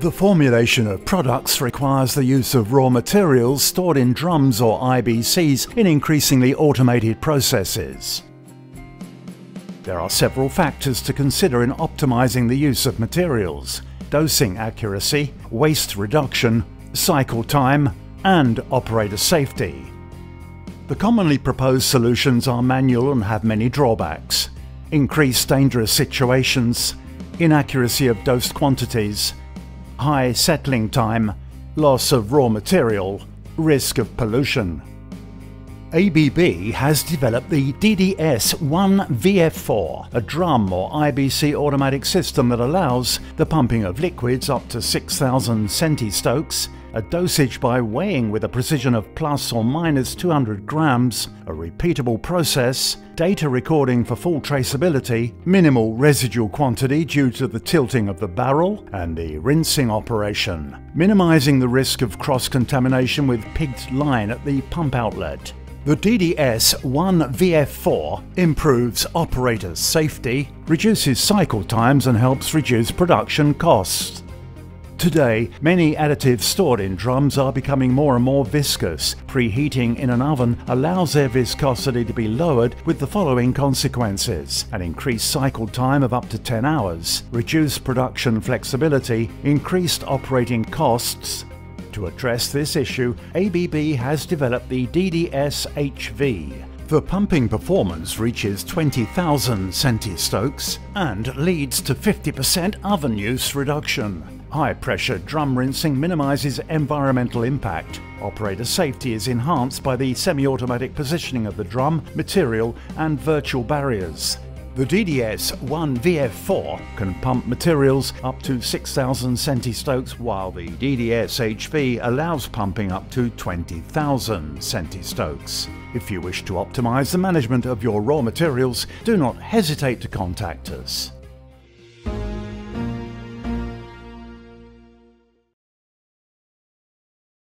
The formulation of products requires the use of raw materials stored in drums or IBCs in increasingly automated processes. There are several factors to consider in optimizing the use of materials dosing accuracy, waste reduction, cycle time, and operator safety. The commonly proposed solutions are manual and have many drawbacks. Increased dangerous situations, inaccuracy of dosed quantities, high settling time, loss of raw material, risk of pollution. ABB has developed the DDS-1VF4, a drum or IBC automatic system that allows the pumping of liquids up to 6,000 centistokes a dosage by weighing with a precision of plus or minus 200 grams, a repeatable process, data recording for full traceability, minimal residual quantity due to the tilting of the barrel, and the rinsing operation, minimizing the risk of cross-contamination with pigged line at the pump outlet. The DDS-1VF4 improves operator safety, reduces cycle times and helps reduce production costs. Today, many additives stored in drums are becoming more and more viscous. Preheating in an oven allows their viscosity to be lowered with the following consequences an increased cycle time of up to 10 hours, reduced production flexibility, increased operating costs. To address this issue, ABB has developed the DDS-HV, the pumping performance reaches 20,000 centistokes and leads to 50% oven use reduction. High pressure drum rinsing minimises environmental impact. Operator safety is enhanced by the semi-automatic positioning of the drum, material and virtual barriers. The DDS-1VF4 can pump materials up to 6,000 centistokes while the DDS-HV allows pumping up to 20,000 centistokes. If you wish to optimise the management of your raw materials, do not hesitate to contact us.